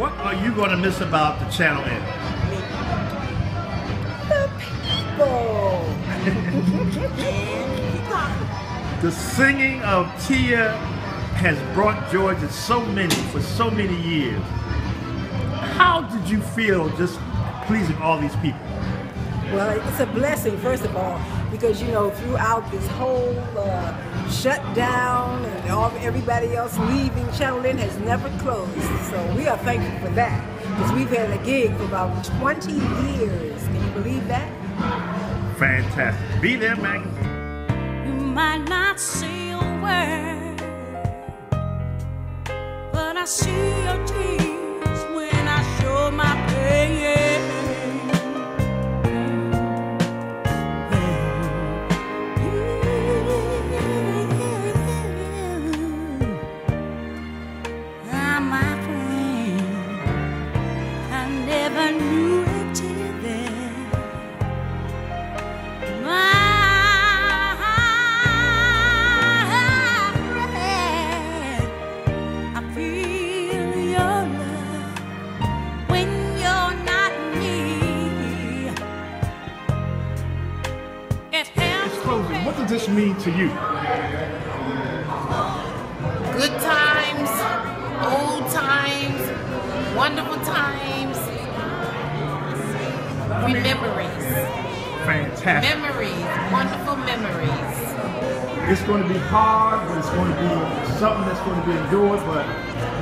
What are you going to miss about the Channel Inn? The singing of Tia has brought joy to so many for so many years. How did you feel just pleasing all these people? Well, it's a blessing, first of all, because you know, throughout this whole uh, shutdown and all everybody else leaving, Channel Inn has never closed. So we are thankful for that because we've had a gig for about 20 years. Can you believe that? Fantastic. Be there, Maggie. You might not say a word, but I see does this mean to you? good times, old times, wonderful times, memories, Fantastic. memories, wonderful memories. It's going to be hard, but it's going to be something that's going to be endured. But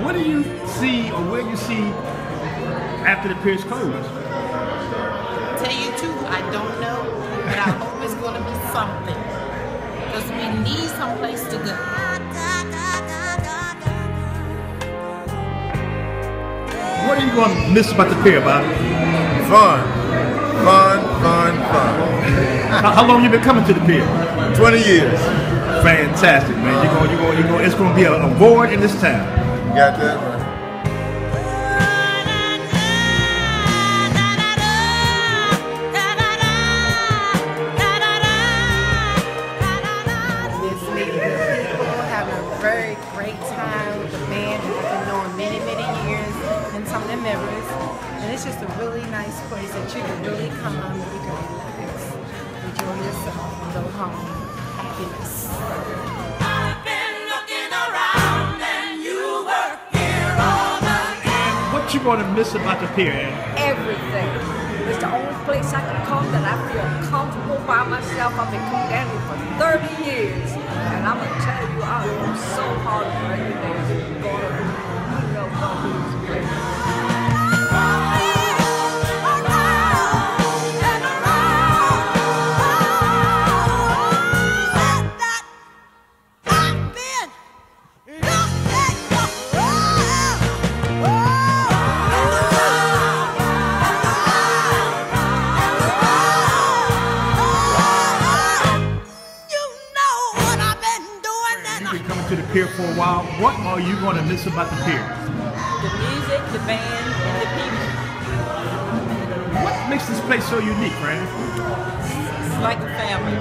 what do you see or where you see after the pier's closed? Tell you truth, I don't know, but I hope it's going to be something. Because we need some place to go. What are you going to miss about the pier, Bob? Fun. Fun, fun, fun. How, how long you been coming to the pier? 20 years. Fantastic, man. You're going, you're going, you're going, it's going to be a, a void in this town. You got that, man? And some of their members. And it's just a really nice place that you can really come on and you can relax, enjoy yourself, and go home. Happiness. I've been looking around and you were here all the What you going to miss about the pier, everything. It's the only place I can come that I feel comfortable by myself. I've been coming down here for 30 years. And I'm going to tell you, I am so hard You've been coming to the pier for a while. What are you going to miss about the pier? The music, the band, and the people. What makes this place so unique, Randy? It's like a family.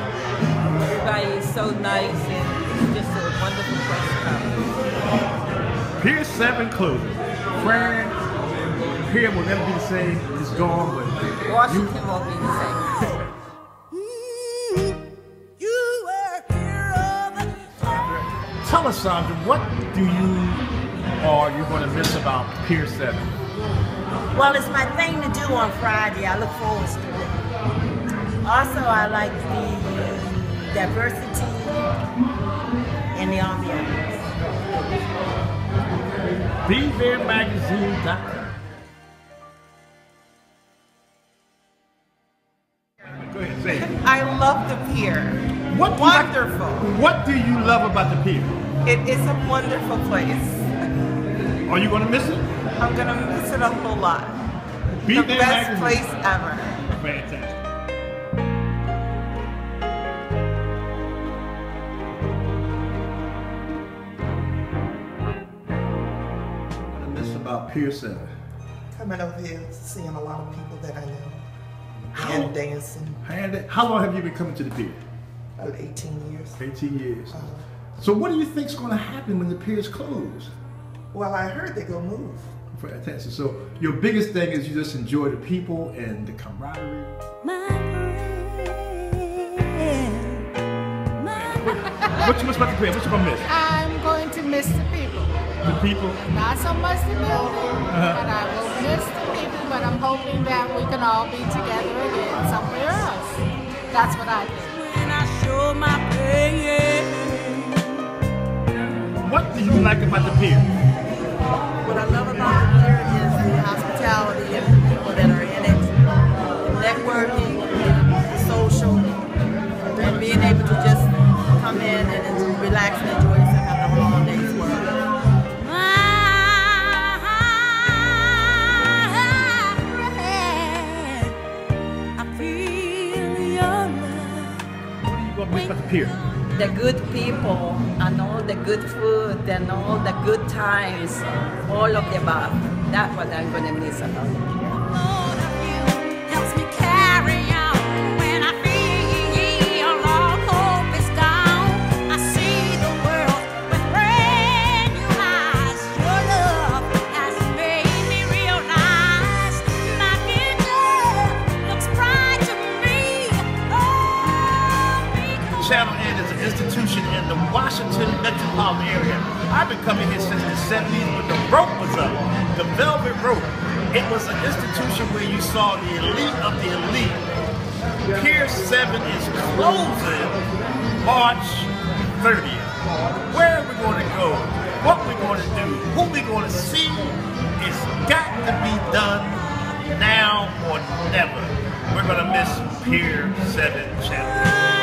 Everybody is so nice and just a wonderful place to come. Pier 7 closing. Fran, pier will never be the same. It's gone, but Washington won't be the same. Tell us, Sandra, what do you or you're going to miss about Pier 7? Well, it's my thing to do on Friday. I look forward to it. Also, I like the diversity and the ambiance. BeThereMagazine.com. Go ahead, say it. I love the pier. What Wonderful. what do you love about the pier? It is a wonderful place. Are you going to miss it? I'm gonna miss it a whole lot. Be the There best Magazine. place ever. Fantastic. What I miss about Pier 7. Coming over here, seeing a lot of people that I know, How- and dancing. And how long have you been coming to the pier? About 18 years. 18 years. Uh, So what do you think is going to happen when the pier's closed? well, I heard they go move. Fantastic. So your biggest thing is you just enjoy the people and the camaraderie. My What you miss about the pier? What you gonna miss? I'm going to miss the people. The people. Not so much the building, uh-huh. but I will miss the people. But I'm hoping that we can all be together again somewhere else. That's what I think. When I show my pain. What do you like about the pier? What I love about the pier is the hospitality and the people that are in it, the networking, the social, and being able to just come in and relax and enjoy yourself after a long day's work. What are you gonna about the pier? The good people and all the good food and all the good times, all of the above. That's what I'm gonna miss about it. Channel Inn is an institution in the Washington metropolitan area. I've been coming here since the 70s when the rope was up, the velvet rope. It was an institution where you saw the elite of the elite. Pier 7 is closing March 30th. Where are we going to go? What we going to do? Who we going to see? It's got to be done now or never. We're going to miss Pier 7 Channel.